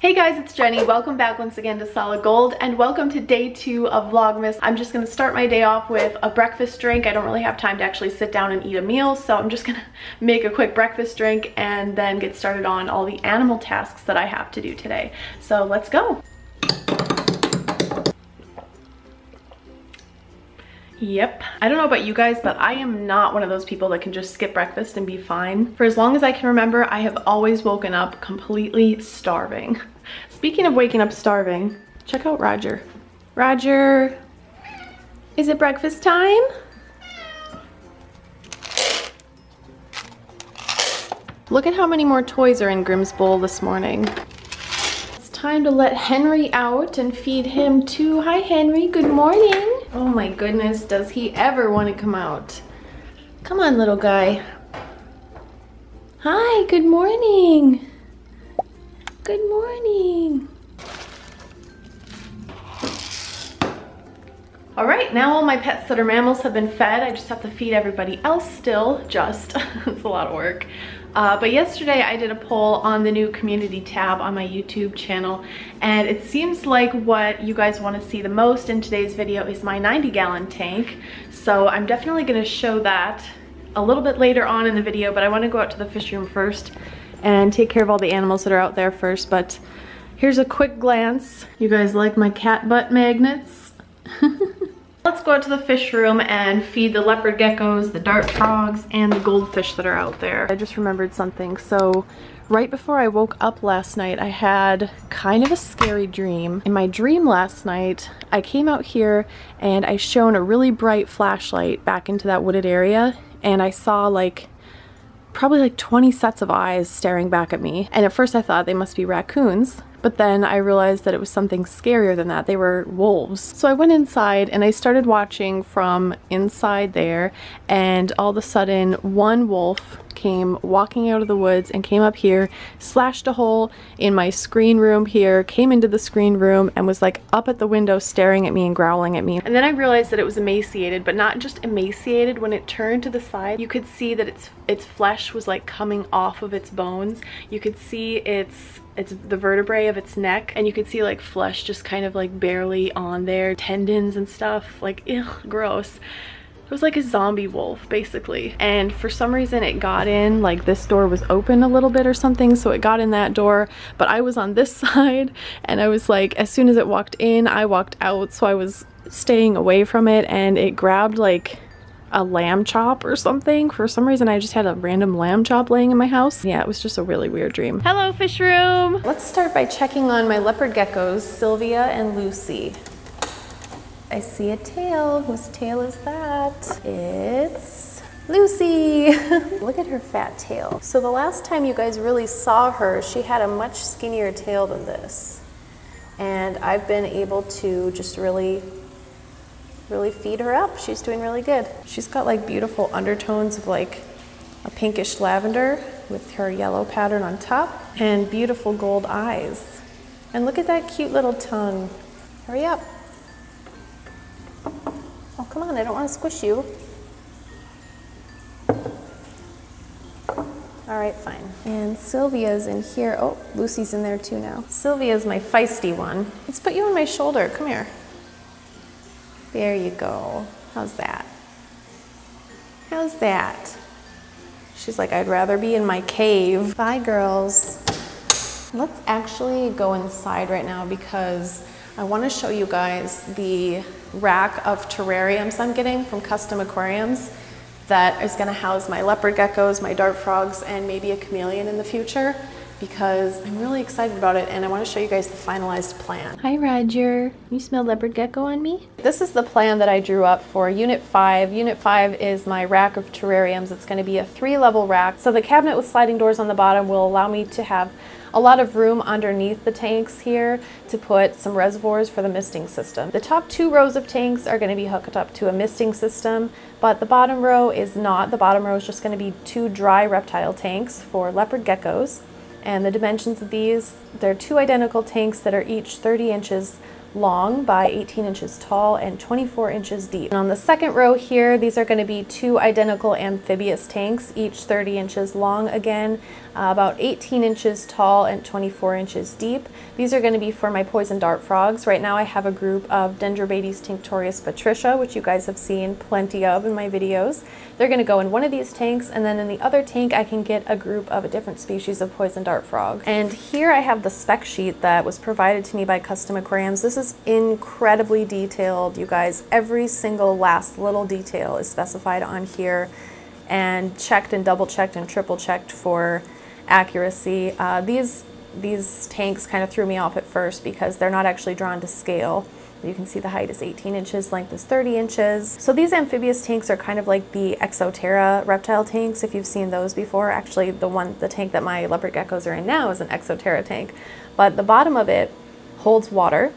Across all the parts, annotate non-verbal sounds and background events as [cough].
Hey guys, it's Jenny. Welcome back once again to Solid Gold and welcome to day two of Vlogmas. I'm just gonna start my day off with a breakfast drink. I don't really have time to actually sit down and eat a meal, so I'm just gonna [laughs] make a quick breakfast drink and then get started on all the animal tasks that I have to do today. So let's go. Yep. I don't know about you guys, but I am not one of those people that can just skip breakfast and be fine. For as long as I can remember, I have always woken up completely starving. [laughs] Speaking of waking up starving, check out Roger. Roger, is it breakfast time? Look at how many more toys are in Grimm's bowl this morning. It's time to let Henry out and feed him too. Hi Henry, good morning. Oh my goodness, does he ever want to come out? Come on, little guy. Hi, good morning. Good morning. All right, now all my pets that are mammals have been fed. I just have to feed everybody else still, just. [laughs] it's a lot of work. Uh, but yesterday I did a poll on the new community tab on my YouTube channel and it seems like what you guys want to see the most in today's video is my 90 gallon tank. So I'm definitely going to show that a little bit later on in the video, but I want to go out to the fish room first and take care of all the animals that are out there first. But here's a quick glance. You guys like my cat butt magnets? [laughs] Let's go out to the fish room and feed the leopard geckos, the dart frogs, and the goldfish that are out there. I just remembered something. So right before I woke up last night, I had kind of a scary dream. In my dream last night, I came out here and I shone a really bright flashlight back into that wooded area and I saw like probably like 20 sets of eyes staring back at me. And at first I thought they must be raccoons but then I realized that it was something scarier than that. They were wolves. So I went inside and I started watching from inside there and all of a sudden one wolf came walking out of the woods and came up here, slashed a hole in my screen room here, came into the screen room and was like up at the window staring at me and growling at me. And then I realized that it was emaciated, but not just emaciated. When it turned to the side, you could see that its its flesh was like coming off of its bones. You could see its it's the vertebrae of its neck and you could see like flesh just kind of like barely on there tendons and stuff like [laughs] ew gross it was like a zombie wolf basically and for some reason it got in like this door was open a little bit or something so it got in that door but I was on this [laughs] side and I was like as soon as it walked in I walked out so I was staying away from it and it grabbed like a lamb chop or something. For some reason, I just had a random lamb chop laying in my house. Yeah, it was just a really weird dream. Hello, fish room. Let's start by checking on my leopard geckos, Sylvia and Lucy. I see a tail. Whose tail is that? It's Lucy. [laughs] Look at her fat tail. So the last time you guys really saw her, she had a much skinnier tail than this. And I've been able to just really really feed her up. She's doing really good. She's got like beautiful undertones of like a pinkish lavender with her yellow pattern on top and beautiful gold eyes. And look at that cute little tongue. Hurry up. Come on, I don't want to squish you. All right, fine. And Sylvia's in here. Oh, Lucy's in there too now. Sylvia's my feisty one. Let's put you on my shoulder. Come here. There you go. How's that? How's that? She's like, I'd rather be in my cave. Bye, girls. Let's actually go inside right now because I want to show you guys the rack of terrariums I'm getting from Custom Aquariums that is going to house my leopard geckos, my dart frogs, and maybe a chameleon in the future because I'm really excited about it and I want to show you guys the finalized plan. Hi Roger, you smell leopard gecko on me? This is the plan that I drew up for Unit 5. Unit 5 is my rack of terrariums. It's going to be a three level rack. So the cabinet with sliding doors on the bottom will allow me to have a lot of room underneath the tanks here to put some reservoirs for the misting system. The top two rows of tanks are going to be hooked up to a misting system, but the bottom row is not. The bottom row is just going to be two dry reptile tanks for leopard geckos. And the dimensions of these, they're two identical tanks that are each 30 inches long by 18 inches tall and 24 inches deep. And on the second row here, these are gonna be two identical amphibious tanks, each 30 inches long again, uh, about 18 inches tall and 24 inches deep. These are gonna be for my poison dart frogs. Right now I have a group of Dendrobates tinctorius patricia, which you guys have seen plenty of in my videos. They're gonna go in one of these tanks, and then in the other tank I can get a group of a different species of poison dart frog. And here I have the spec sheet that was provided to me by Custom Aquariums. This is incredibly detailed, you guys. Every single last little detail is specified on here and checked and double checked and triple checked for accuracy. Uh, these, these tanks kind of threw me off at first because they're not actually drawn to scale. You can see the height is 18 inches, length is 30 inches. So these amphibious tanks are kind of like the Exo Terra reptile tanks, if you've seen those before. Actually, the one, the tank that my leopard geckos are in now is an Exo Terra tank. But the bottom of it holds water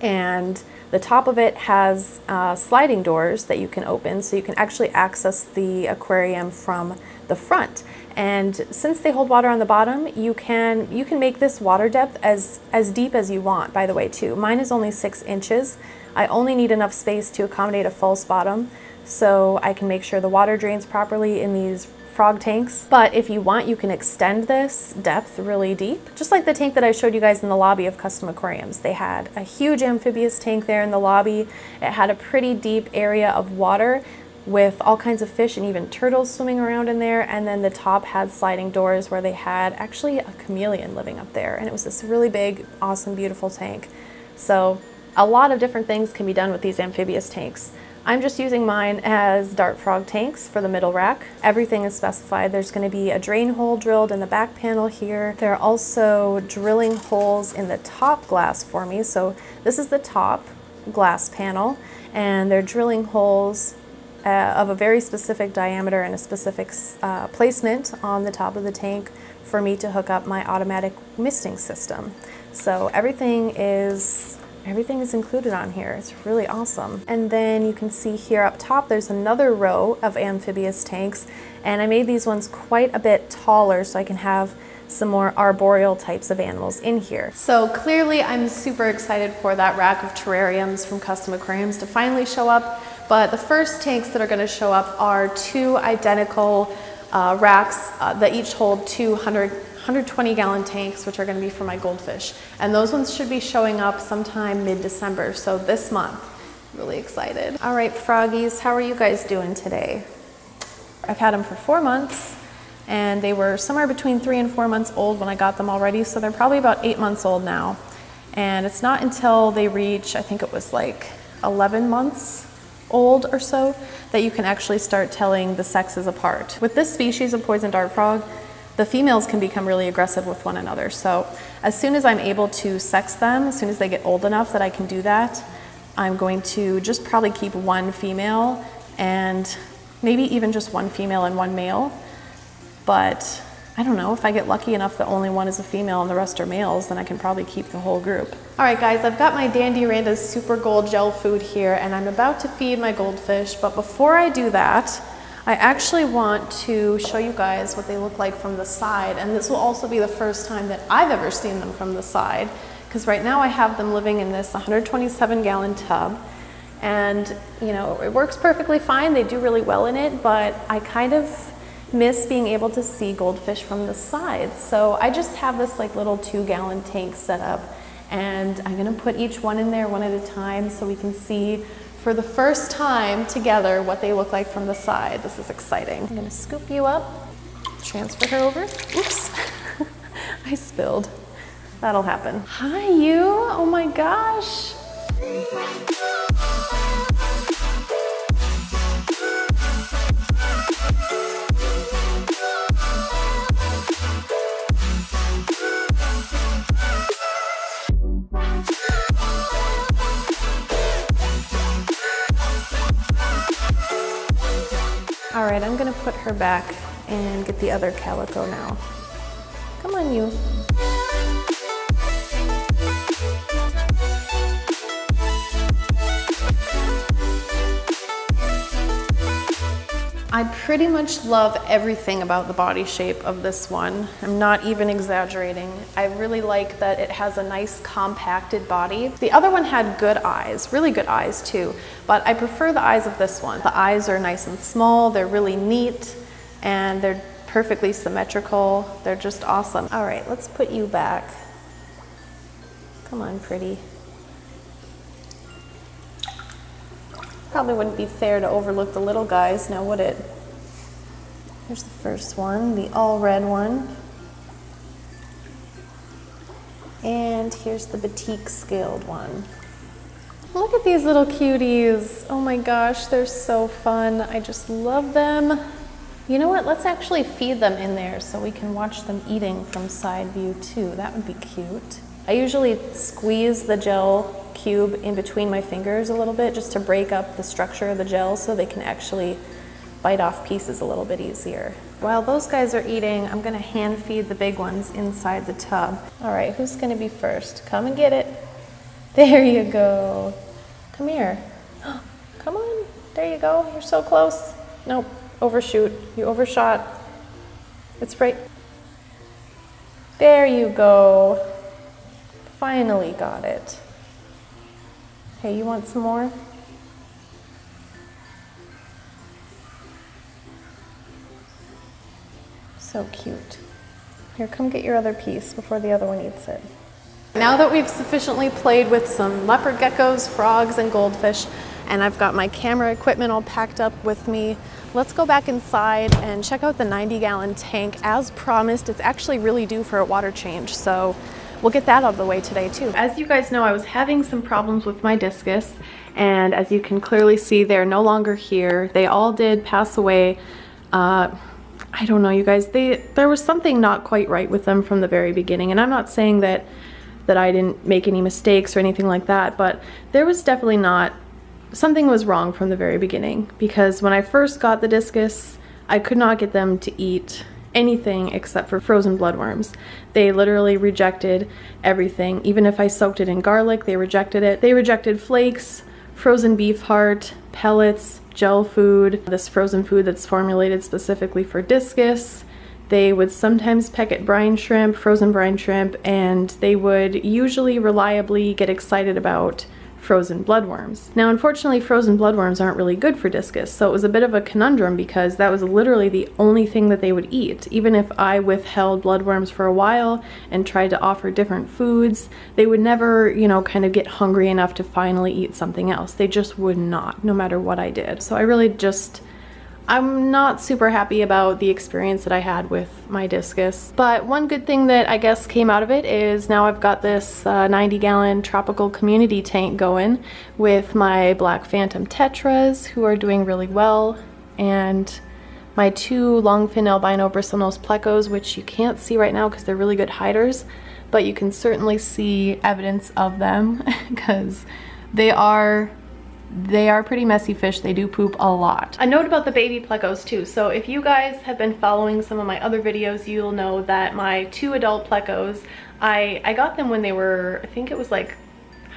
and the top of it has uh, sliding doors that you can open so you can actually access the aquarium from the front. And since they hold water on the bottom, you can you can make this water depth as, as deep as you want, by the way, too. Mine is only six inches. I only need enough space to accommodate a false bottom, so I can make sure the water drains properly in these frog tanks. But if you want, you can extend this depth really deep, just like the tank that I showed you guys in the lobby of Custom Aquariums. They had a huge amphibious tank there in the lobby. It had a pretty deep area of water with all kinds of fish and even turtles swimming around in there. And then the top had sliding doors where they had actually a chameleon living up there. And it was this really big, awesome, beautiful tank. So a lot of different things can be done with these amphibious tanks. I'm just using mine as dart frog tanks for the middle rack. Everything is specified. There's going to be a drain hole drilled in the back panel here. They're also drilling holes in the top glass for me. So this is the top glass panel and they're drilling holes uh, of a very specific diameter and a specific uh, placement on the top of the tank for me to hook up my automatic misting system. So everything is Everything is included on here. It's really awesome. And then you can see here up top, there's another row of amphibious tanks. And I made these ones quite a bit taller so I can have some more arboreal types of animals in here. So clearly I'm super excited for that rack of terrariums from Custom Aquariums to finally show up. But the first tanks that are gonna show up are two identical uh, racks uh, that each hold 200 120 gallon tanks, which are gonna be for my goldfish. And those ones should be showing up sometime mid-December, so this month. Really excited. All right, froggies, how are you guys doing today? I've had them for four months and they were somewhere between three and four months old when I got them already, so they're probably about eight months old now. And it's not until they reach, I think it was like 11 months old or so, that you can actually start telling the sexes apart. With this species of poison dart frog, the females can become really aggressive with one another. So as soon as I'm able to sex them, as soon as they get old enough that I can do that, I'm going to just probably keep one female and maybe even just one female and one male. But I don't know, if I get lucky enough that only one is a female and the rest are males, then I can probably keep the whole group. All right guys, I've got my Dandy Randa's Super Gold gel food here and I'm about to feed my goldfish, but before I do that, I actually want to show you guys what they look like from the side and this will also be the first time that I've ever seen them from the side because right now I have them living in this 127 gallon tub. And you know it works perfectly fine they do really well in it but I kind of miss being able to see goldfish from the side. So I just have this like little two gallon tank set up and I'm gonna put each one in there one at a time so we can see for the first time together what they look like from the side. This is exciting. I'm gonna scoop you up, transfer her over. Oops, [laughs] I spilled. That'll happen. Hi you, oh my gosh. All right, I'm gonna put her back and get the other calico now. Come on, you. I pretty much love everything about the body shape of this one. I'm not even exaggerating. I really like that it has a nice compacted body. The other one had good eyes, really good eyes too, but I prefer the eyes of this one. The eyes are nice and small, they're really neat, and they're perfectly symmetrical. They're just awesome. All right, let's put you back. Come on, pretty. Probably wouldn't be fair to overlook the little guys now, would it? Here's the first one, the all red one. And here's the batik scaled one. Look at these little cuties. Oh my gosh, they're so fun. I just love them. You know what, let's actually feed them in there so we can watch them eating from side view too. That would be cute. I usually squeeze the gel cube in between my fingers a little bit just to break up the structure of the gel so they can actually bite off pieces a little bit easier. While those guys are eating, I'm gonna hand feed the big ones inside the tub. All right, who's gonna be first? Come and get it. [laughs] There you go. Come here. [gasps] Come on, there you go. You're so close. Nope, overshoot. You overshot. It's right. There you go. Finally got it. Hey, you want some more? So cute. Here, come get your other piece before the other one eats it. Now that we've sufficiently played with some leopard geckos, frogs, and goldfish, and I've got my camera equipment all packed up with me, let's go back inside and check out the 90 gallon tank. As promised, it's actually really due for a water change, so we'll get that out of the way today too. As you guys know, I was having some problems with my discus and as you can clearly see, they're no longer here. They all did pass away. Uh, I don't know, you guys, they there was something not quite right with them from the very beginning. And I'm not saying that that I didn't make any mistakes or anything like that, but there was definitely not something was wrong from the very beginning because when I first got the discus, I could not get them to eat anything except for frozen bloodworms. They literally rejected everything. Even if I soaked it in garlic, they rejected it. They rejected flakes, frozen beef heart, pellets, gel food, this frozen food that's formulated specifically for discus. They would sometimes peck at brine shrimp, frozen brine shrimp, and they would usually reliably get excited about frozen bloodworms. Now unfortunately frozen bloodworms aren't really good for discus so it was a bit of a conundrum because that was literally the only thing that they would eat. Even if I withheld bloodworms for a while and tried to offer different foods they would never you know kind of get hungry enough to finally eat something else. They just would not no matter what I did. So I really just I'm not super happy about the experience that I had with my discus, but one good thing that I guess came out of it is now I've got this uh, 90 gallon tropical community tank going with my Black Phantom Tetras who are doing really well and my two longfin albino bristlenose plecos which you can't see right now because they're really good hiders but you can certainly see evidence of them [laughs] because they are they are pretty messy fish. They do poop a lot. A note about the baby plecos too. So if you guys have been following some of my other videos, you'll know that my two adult plecos, I, I got them when they were, I think it was like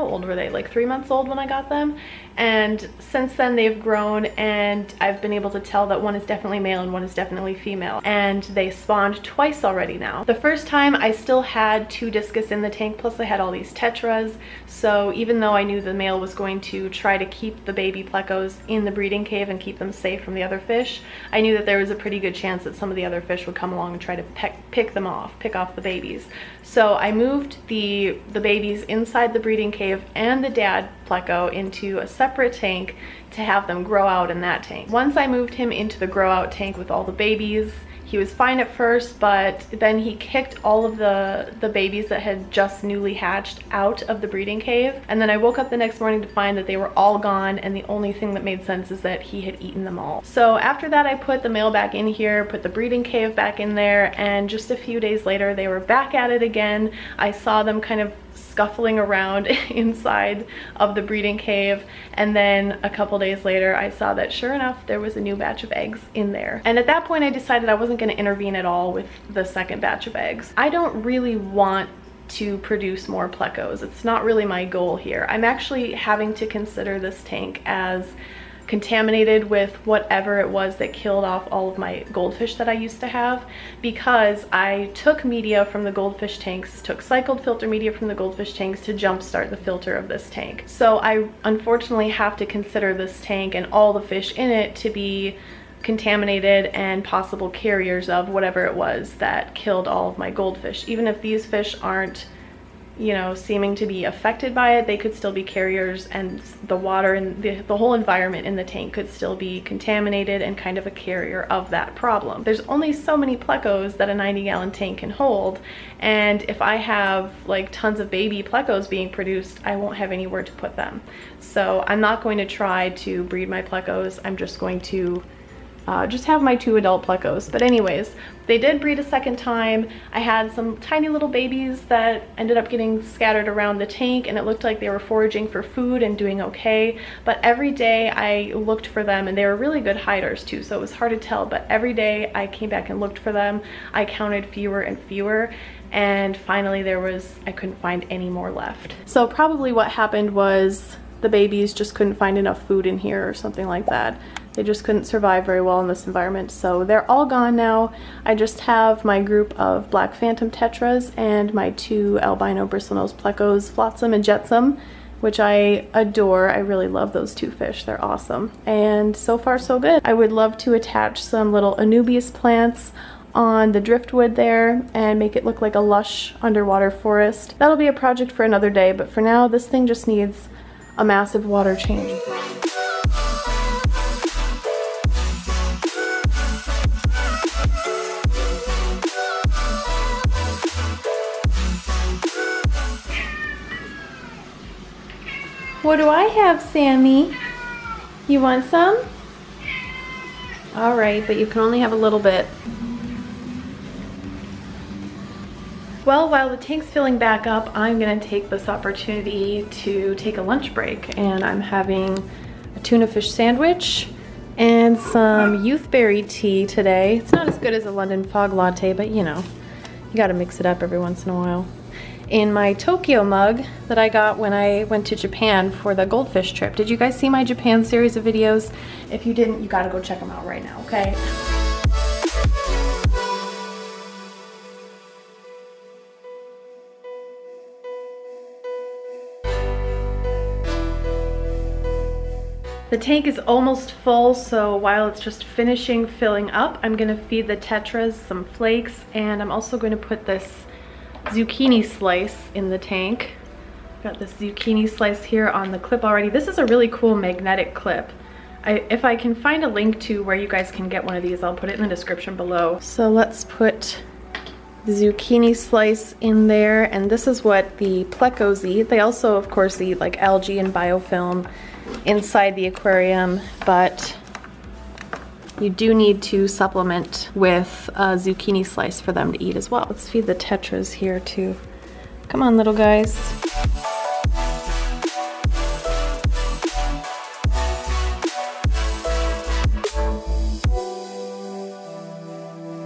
how old were they? Like three months old when I got them. And since then they've grown and I've been able to tell that one is definitely male and one is definitely female. And they spawned twice already now. The first time I still had two discus in the tank, plus I had all these tetras. So even though I knew the male was going to try to keep the baby plecos in the breeding cave and keep them safe from the other fish, I knew that there was a pretty good chance that some of the other fish would come along and try to peck, pick them off, pick off the babies. So I moved the, the babies inside the breeding cave and the dad pleco into a separate tank to have them grow out in that tank. Once I moved him into the grow out tank with all the babies, he was fine at first, but then he kicked all of the, the babies that had just newly hatched out of the breeding cave. And then I woke up the next morning to find that they were all gone and the only thing that made sense is that he had eaten them all. So after that, I put the male back in here, put the breeding cave back in there, and just a few days later, they were back at it again. I saw them kind of scuffling around [laughs] inside of the breeding cave and then a couple days later I saw that sure enough there was a new batch of eggs in there and at that point I decided I wasn't going to intervene at all with the second batch of eggs. I don't really want to produce more plecos. It's not really my goal here. I'm actually having to consider this tank as contaminated with whatever it was that killed off all of my goldfish that I used to have because I took media from the goldfish tanks, took cycled filter media from the goldfish tanks to jumpstart the filter of this tank. So I unfortunately have to consider this tank and all the fish in it to be contaminated and possible carriers of whatever it was that killed all of my goldfish. Even if these fish aren't you know, seeming to be affected by it, they could still be carriers and the water and the, the whole environment in the tank could still be contaminated and kind of a carrier of that problem. There's only so many plecos that a 90 gallon tank can hold. And if I have like tons of baby plecos being produced, I won't have anywhere to put them. So I'm not going to try to breed my plecos. I'm just going to uh, just have my two adult plecos. But anyways, they did breed a second time. I had some tiny little babies that ended up getting scattered around the tank and it looked like they were foraging for food and doing okay. But every day I looked for them and they were really good hiders too, so it was hard to tell. But every day I came back and looked for them. I counted fewer and fewer and finally there was, I couldn't find any more left. So probably what happened was the babies just couldn't find enough food in here or something like that. They just couldn't survive very well in this environment. So they're all gone now. I just have my group of black phantom tetras and my two albino bristlenose plecos, flotsam and jetsam, which I adore. I really love those two fish. They're awesome. And so far so good. I would love to attach some little Anubias plants on the driftwood there and make it look like a lush underwater forest. That'll be a project for another day, but for now this thing just needs a massive water change. What do I have, Sammy? You want some? All right, but you can only have a little bit. Well, while the tank's filling back up, I'm gonna take this opportunity to take a lunch break and I'm having a tuna fish sandwich and some youthberry tea today. It's not as good as a London fog latte, but you know, you gotta mix it up every once in a while in my Tokyo mug that I got when I went to Japan for the goldfish trip. Did you guys see my Japan series of videos? If you didn't, you gotta go check them out right now, okay? The tank is almost full, so while it's just finishing filling up, I'm gonna feed the tetras some flakes, and I'm also gonna put this zucchini slice in the tank. Got this zucchini slice here on the clip already. This is a really cool magnetic clip. I, if I can find a link to where you guys can get one of these, I'll put it in the description below. So let's put the zucchini slice in there, and this is what the plecos eat. They also, of course, eat like algae and biofilm inside the aquarium, but you do need to supplement with a zucchini slice for them to eat as well. Let's feed the tetras here too. Come on, little guys.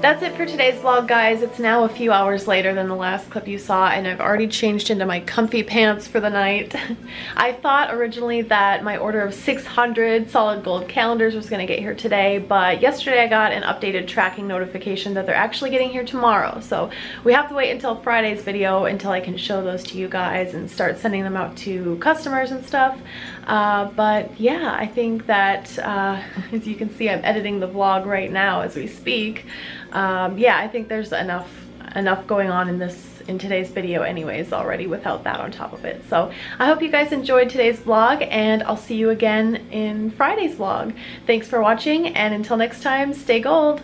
That's it for today's vlog, guys. It's now a few hours later than the last clip you saw, and I've already changed into my comfy pants for the night. [laughs] I thought originally that my order of 600 solid gold calendars was gonna get here today, but yesterday I got an updated tracking notification that they're actually getting here tomorrow. So we have to wait until Friday's video until I can show those to you guys and start sending them out to customers and stuff. Uh, but yeah, I think that, uh, [laughs] as you can see, I'm editing the vlog right now as we speak um, yeah, I think there's enough enough going on in this in today's video anyways already without that on top of it. So I hope you guys enjoyed today's vlog and I'll see you again in Friday's vlog. Thanks for watching and until next time, stay gold.